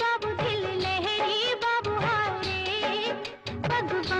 बाबू दिल लहरी बाबू हारे भगवान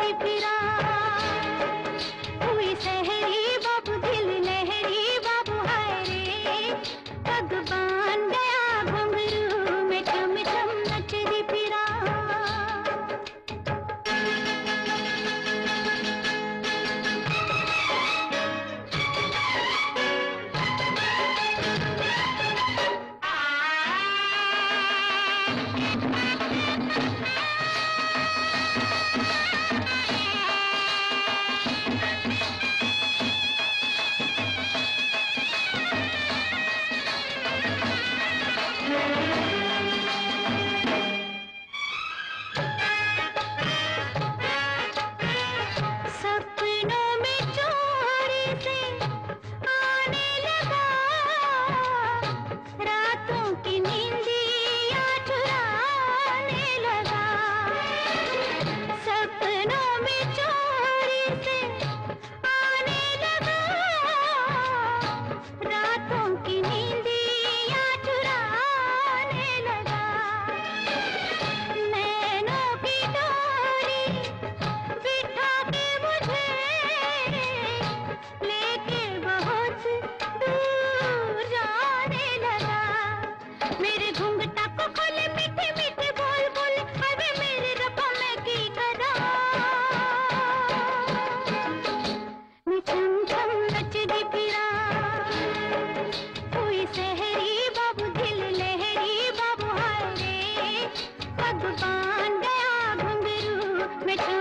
दे फिरा पे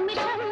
मिठम